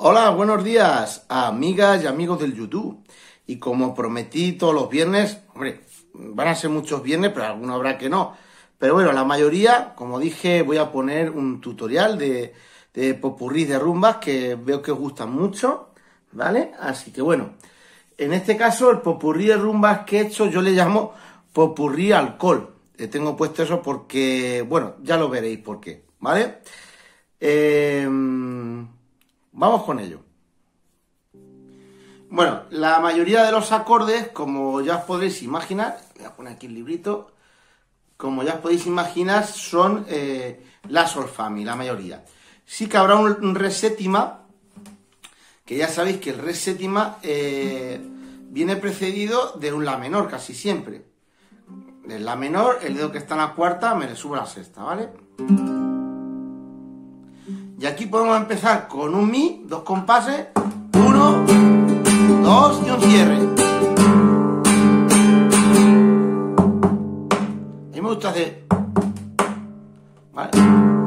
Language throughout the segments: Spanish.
Hola, buenos días, amigas y amigos del YouTube. Y como prometí todos los viernes, hombre, van a ser muchos viernes, pero algunos habrá que no. Pero bueno, la mayoría, como dije, voy a poner un tutorial de, de popurrí de rumbas que veo que os gustan mucho, ¿vale? Así que bueno, en este caso el popurrí de rumbas que he hecho yo le llamo popurrí alcohol. Le tengo puesto eso porque, bueno, ya lo veréis por qué, ¿vale? Eh, vamos con ello. Bueno, la mayoría de los acordes, como ya os podréis imaginar, voy a poner aquí el librito, como ya os podéis imaginar, son eh, la solfami, la mayoría. Sí que habrá un, re séptima, que ya sabéis que el re séptima eh, viene precedido de un la menor casi siempre. El la menor, el dedo que está en la cuarta, me le subo a la sexta, ¿vale? Y aquí podemos empezar con un mi, dos compases, uno, dos y un cierre. A mí me gusta hacer... ¿Vale?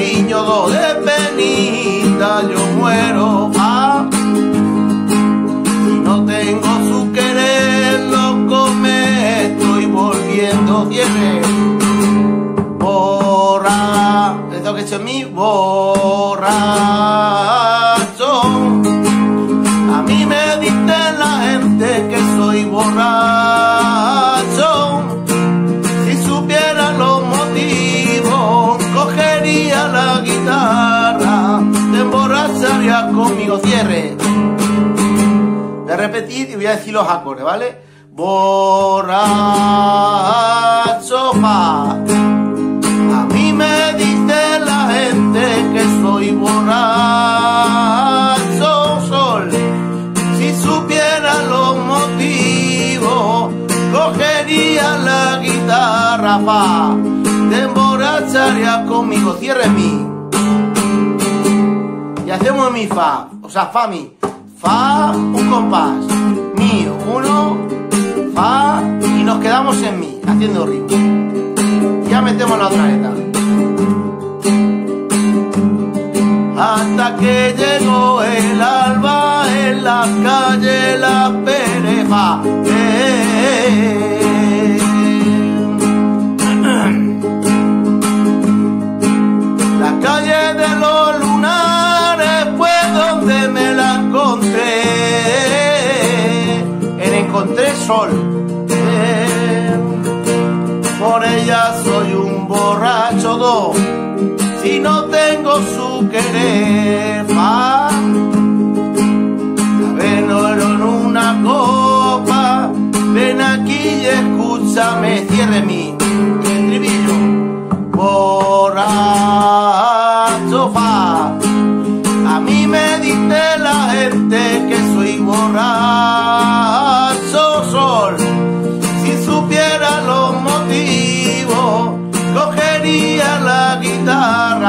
Cariño do de penita yo muero. Ah. Si no tengo su querer loco me estoy volviendo cierre. Borra, esto que he hecho en mí, y voy a decir los acordes, ¿vale? Borracho, pa. A mí me dice la gente que soy borracho, sol. Si supiera los motivos, cogería la guitarra, pa. Te emborracharía conmigo, cierre mi. Y hacemos mi fa, o sea, fa mi. Fa, un compás. Mi, uno, fa, y nos quedamos en mi, haciendo ritmo. Ya metemos la otra letra. Por ella soy un borracho do. Si no tengo su querer. Verlo en una copa. Ven aquí y escúchame, cierre mi estribillo. Borracho, fa. A mí me dice la gente que soy borracho,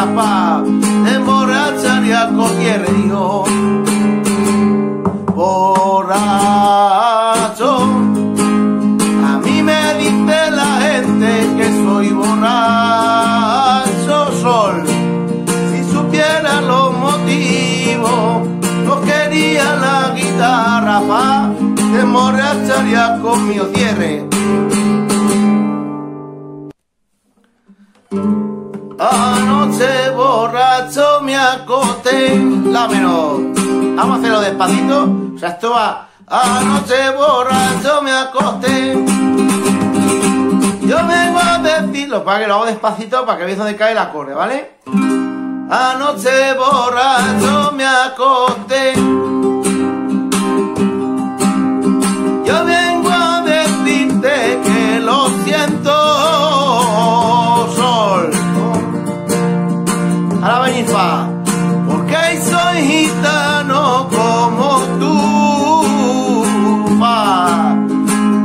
guitarra, pa. Te emborracharía con tierra, digo. Anoche borracho me acosté la menor. Vamos a hacerlo despacito. O sea, esto va. Anoche borracho me acosté. Yo vengo a decirlo para que lo hago despacito para que veáis dónde cae el acorde, ¿vale? Anoche borracho me acosté. Yo vengo a la Benifa, porque soy gitano como tú, pa,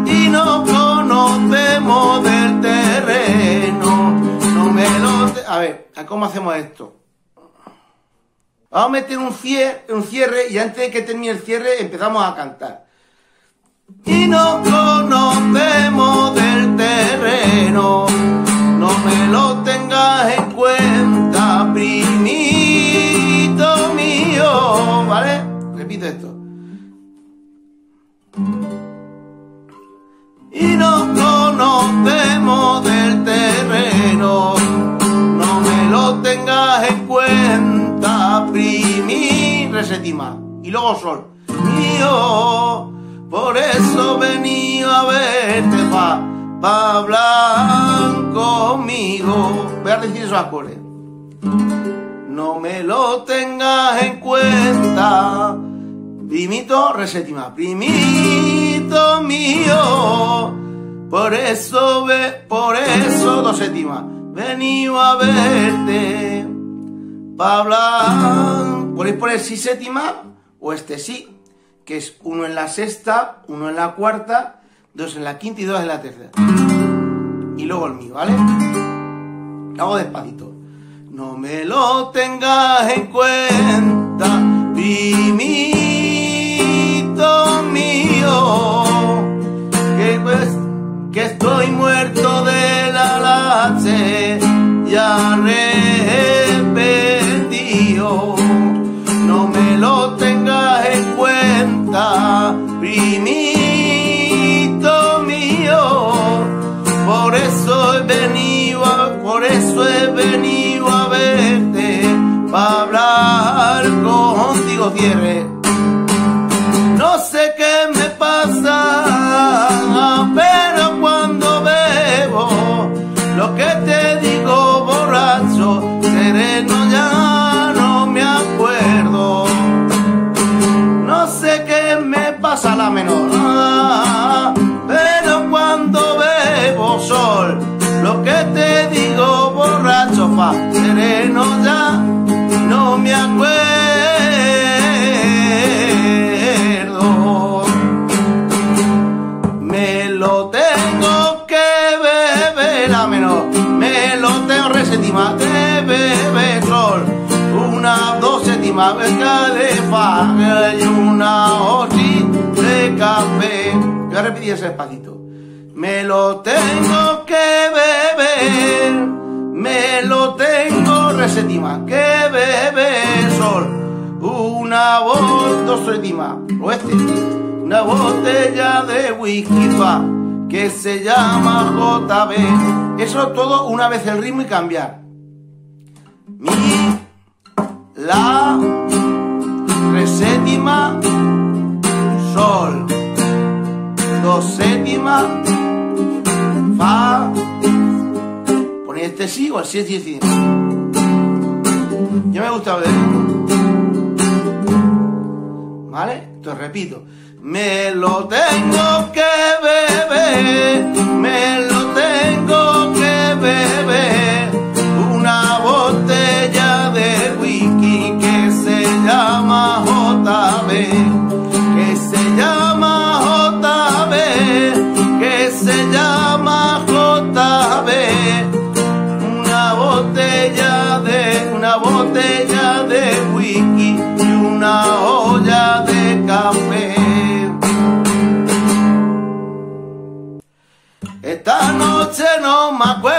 y no conocemos del terreno, no me lo... Te... A ver, cómo hacemos esto? Vamos a meter un cierre, un cierre y antes de que termine el cierre empezamos a cantar. Y no conocemos del terreno, no me lo tengas en Y luego sol. Mío, por eso venido a verte pa, pa hablar conmigo. Voy a decir esos acordes. No me lo tengas en cuenta. Primito, resetima. Primito mío. Por eso ve, por eso, dos séptimas. Venido a verte. Pa hablar. ¿Podéis poner si séptima o este sí? Que es uno en la sexta, uno en la cuarta, dos en la quinta y dos en la tercera. Y luego el mío, ¿vale? Hago despacito. No me lo tengas en cuenta, No sé qué Ese despacito. Me lo tengo que beber, me lo tengo resetima que beber sol, una voz dos séptimas o este una botella de whisky que se llama JB. Eso todo una vez el ritmo y cambiar. Mi, la, re séptima, sol, do séptima, fa. Ponéis este sí o el sí es 10. Ya me gusta ver. ¿Vale? Entonces repito. Me lo tengo que no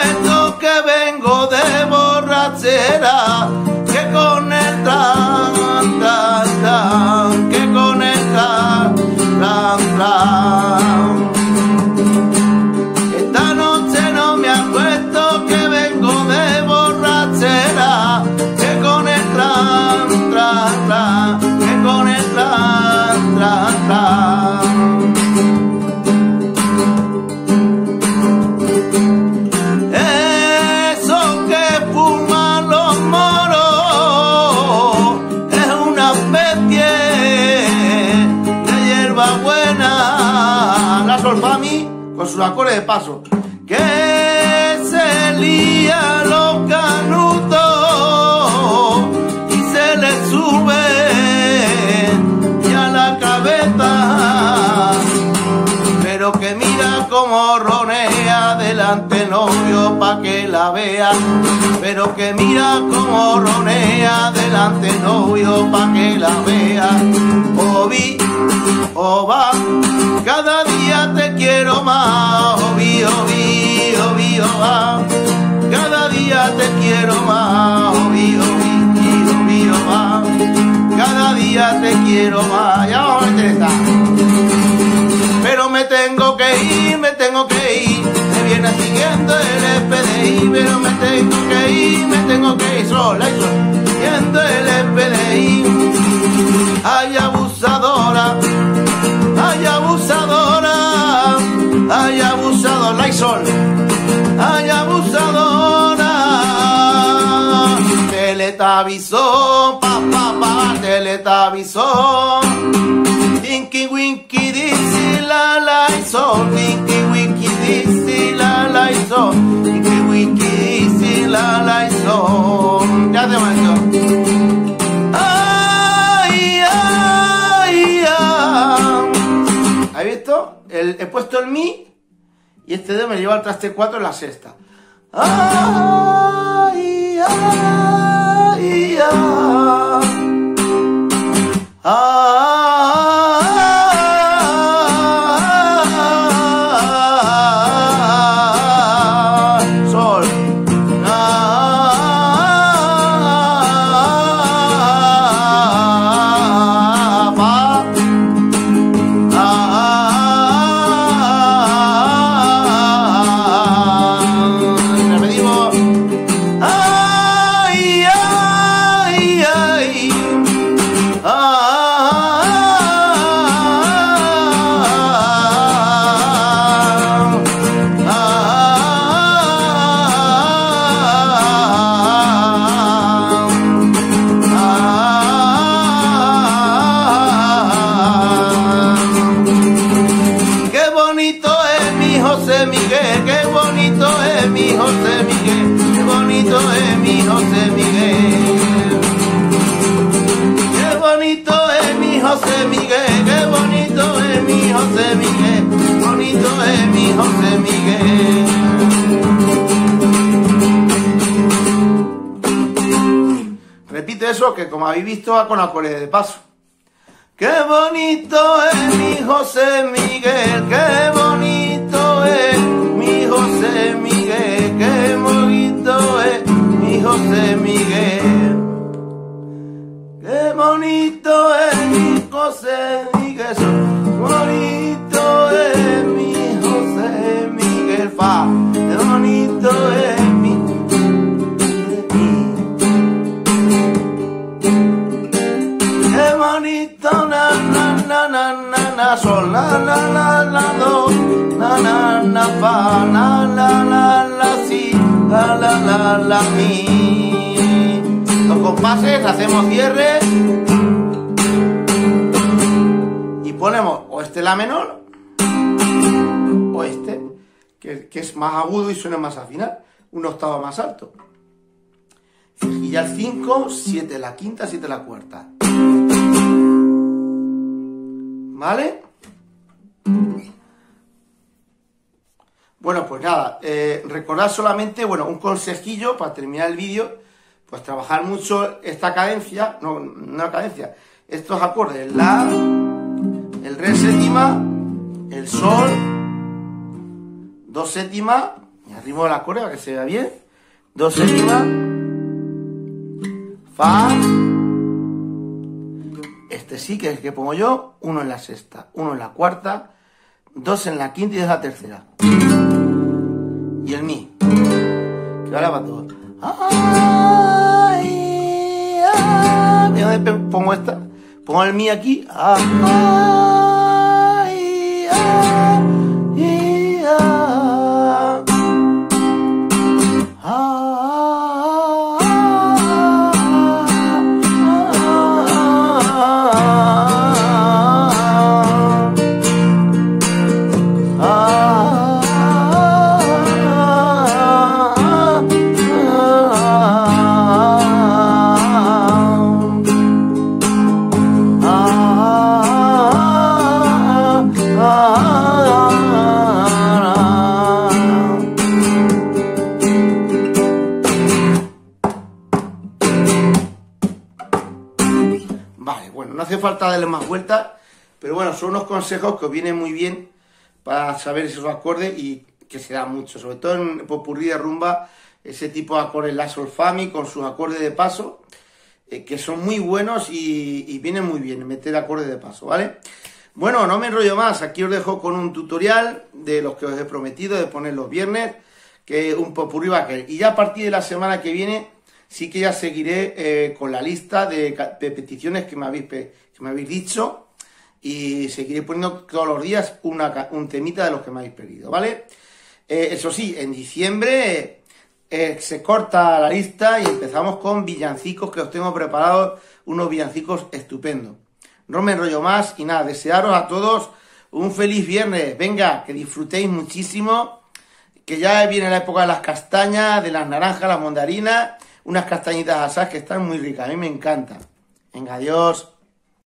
ronea de la delante novio pa' que la vea, pero que mira como ronea delante novio pa' que la vea. O vi, o va, cada día te quiero más, o vi, o vi, o vi, o va, cada día te quiero más, o vi, o vi, o vi, o va, cada día te quiero más. Ya vamos a me tengo que ir, me tengo que ir. Me viene siguiendo el FDI, pero me tengo que ir, me tengo que ir sola. Siguiendo el FDI. Ay, abusadora, ay, abusadora, ay, abusadora, y sol. Ay, abusadora, teletabizó, pa, pa, pa, teletabizó. Tinky winky son, tinky winky dizzy la la son, tinky winky dizzy la la son. Ya te mando. Ay, ay, ay. ¿Has visto? He puesto el mi y este dedo me lleva al traste 4 en la sexta. Ay, ay, ay. Sol. Repite eso que como habéis visto va con de paso. Qué bonito es mi José Miguel, qué bonito es mi José Miguel, qué bonito es mi José Miguel. Qué bonito es mi José Miguel, qué bonito es mi José Miguel, fa, qué bonito es la, mi. Los compases, hacemos cierre y ponemos o este la menor o este, que, que es más agudo y suena más al final, un octavo más alto. Ya el 5, 7 la quinta, 7 la cuarta. ¿Vale? Bueno, pues nada, eh, recordad solamente, bueno, un consejillo para terminar el vídeo, pues trabajar mucho esta cadencia, no, no cadencia, estos acordes, la, el re séptima, el sol, dos séptimas, y arriba la acorde para que se vea bien, dos séptimas, fa, este sí que es el que pongo yo, uno en la sexta, uno en la cuarta, dos en la quinta y dos en la tercera. El mi. Que ahora va todo. Ay, ay. Pongo esta. Pongo el mi aquí. Ay, ay, falta darle más vueltas, pero bueno, son unos consejos que os vienen muy bien para saber esos acordes y que se da mucho, sobre todo en popurrí de rumba, ese tipo de acordes la sol fa mi con sus acordes de paso, eh, que son muy buenos y, y vienen muy bien meter acordes de paso, ¿vale? Bueno, no me enrollo más, aquí os dejo con un tutorial de los que os he prometido de poner los viernes, que es un popurrí backer. Y ya a partir de la semana que viene sí que ya seguiré eh, con la lista de, peticiones que me, habéis, que me habéis dicho y seguiré poniendo todos los días una, un temita de los que me habéis pedido, ¿vale? Eh, eso sí, en diciembre eh, se corta la lista y empezamos con villancicos que os tengo preparados, unos villancicos estupendos. No me enrollo más y nada, desearos a todos un feliz viernes. Venga, que disfrutéis muchísimo, que ya viene la época de las castañas, de las naranjas, las mandarinas, unas castañitas asadas que están muy ricas, a mí me encantan. Venga, adiós.